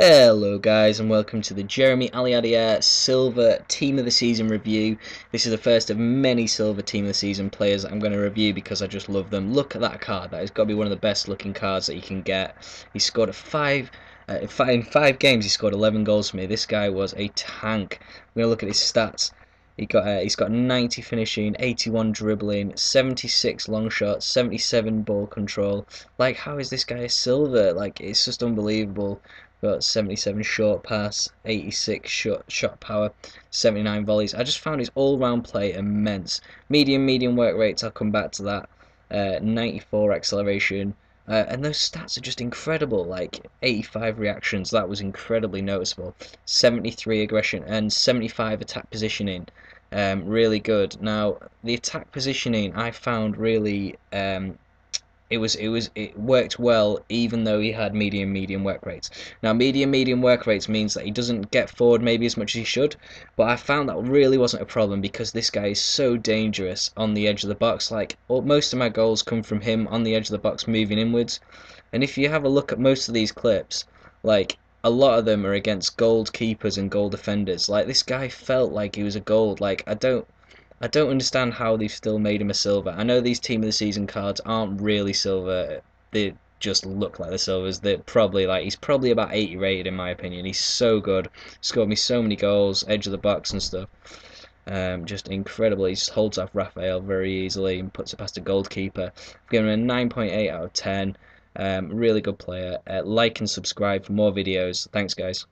Hello guys and welcome to the Jeremie Aliadiere Silver Team of the Season review. This is the first of many Silver Team of the Season players I'm going to review because I just love them. Look at that card, that has got to be one of the best looking cards that you can get. He scored a five, uh, in five games he scored 11 goals for me. This guy was a tank. We're going to look at his stats. He got uh, he's got 90 finishing, 81 dribbling, 76 long shots, 77 ball control. Like how is this guy a silver? Like it's just unbelievable got 77 short pass, 86 shot, shot power, 79 volleys. I just found his all-round play immense. Medium, medium work rates, I'll come back to that. Uh, 94 acceleration. Uh, and those stats are just incredible, like 85 reactions, that was incredibly noticeable. 73 aggression and 75 attack positioning, um, really good. Now, the attack positioning I found really um, it was it was it worked well even though he had medium medium work rates. Now medium medium work rates means that he doesn't get forward maybe as much as he should but I found that really wasn't a problem because this guy is so dangerous on the edge of the box. Like most of my goals come from him on the edge of the box moving inwards. And if you have a look at most of these clips like a lot of them are against gold keepers and goal defenders. Like this guy felt like he was a gold. Like I don't I don't understand how they've still made him a silver. I know these team of the season cards aren't really silver. They just look like the silvers. They're probably like he's probably about 80 rated in my opinion. He's so good. Scored me so many goals, edge of the box and stuff. Um, just incredible. He just holds off Raphael very easily and puts it past a goalkeeper. I've given him a 9.8 out of 10. Um, really good player. Uh, like and subscribe for more videos. Thanks, guys.